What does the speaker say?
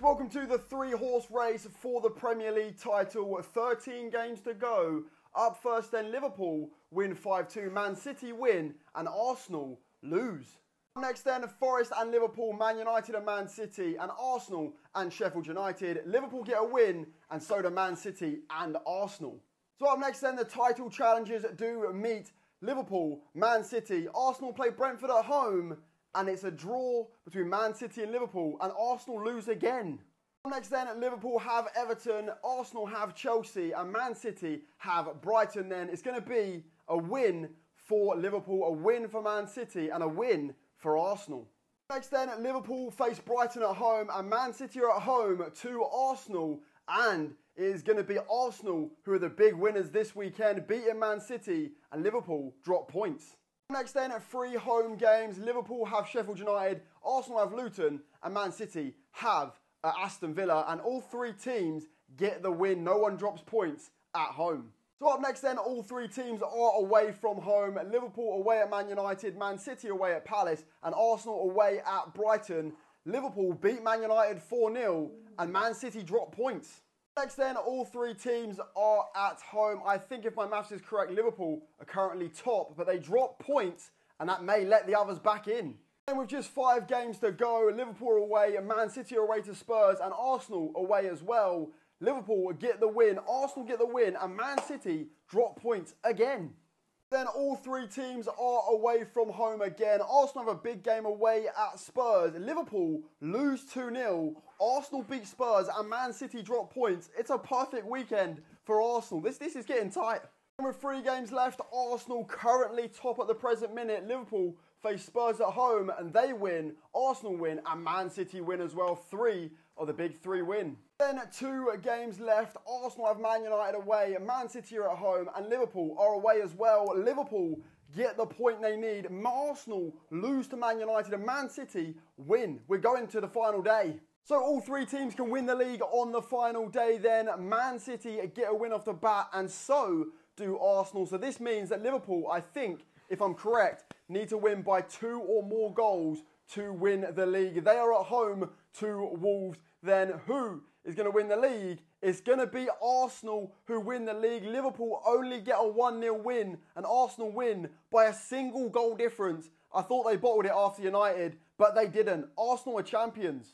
So welcome to the three horse race for the Premier League title. 13 games to go. Up first, then Liverpool win 5 2, Man City win, and Arsenal lose. Up Next, then Forest and Liverpool, Man United and Man City, and Arsenal and Sheffield United. Liverpool get a win, and so do Man City and Arsenal. So up next, then the title challengers do meet Liverpool, Man City. Arsenal play Brentford at home, and it's a draw between Man City and Liverpool, and Arsenal lose again. Next then, Liverpool have Everton, Arsenal have Chelsea, and Man City have Brighton then. It's going to be a win for Liverpool, a win for Man City, and a win for Arsenal. Next then, Liverpool face Brighton at home, and Man City are at home to Arsenal, and it is going to be Arsenal who are the big winners this weekend, beating Man City, and Liverpool drop points. Next then, at three home games, Liverpool have Sheffield United, Arsenal have Luton, and Man City have uh, Aston Villa. And all three teams get the win. No one drops points at home. So up next then, all three teams are away from home. Liverpool away at Man United, Man City away at Palace, and Arsenal away at Brighton. Liverpool beat Man United 4-0, and Man City drop points. Next then, all three teams are at home. I think if my maths is correct, Liverpool are currently top, but they drop points and that may let the others back in. And with just five games to go, Liverpool away, Man City away to Spurs and Arsenal away as well. Liverpool get the win, Arsenal get the win, and Man City drop points again. Then all three teams are away from home again. Arsenal have a big game away at Spurs. Liverpool lose 2 0. Arsenal beat Spurs and Man City drop points. It's a perfect weekend for Arsenal. This, this is getting tight. With three games left, Arsenal currently top at the present minute. Liverpool face Spurs at home and they win. Arsenal win and Man City win as well. Three of the big three win. Then two games left. Arsenal have Man United away, Man City are at home, and Liverpool are away as well. Liverpool get the point they need. Arsenal lose to Man United, and Man City win. We're going to the final day. So all three teams can win the league on the final day then. Man City get a win off the bat, and so do Arsenal. So this means that Liverpool, I think, if I'm correct, need to win by two or more goals to win the league. They are at home to Wolves. Then who is going to win the league? It's going to be Arsenal who win the league. Liverpool only get a 1 0 win, and Arsenal win by a single goal difference. I thought they bottled it after United, but they didn't. Arsenal are champions.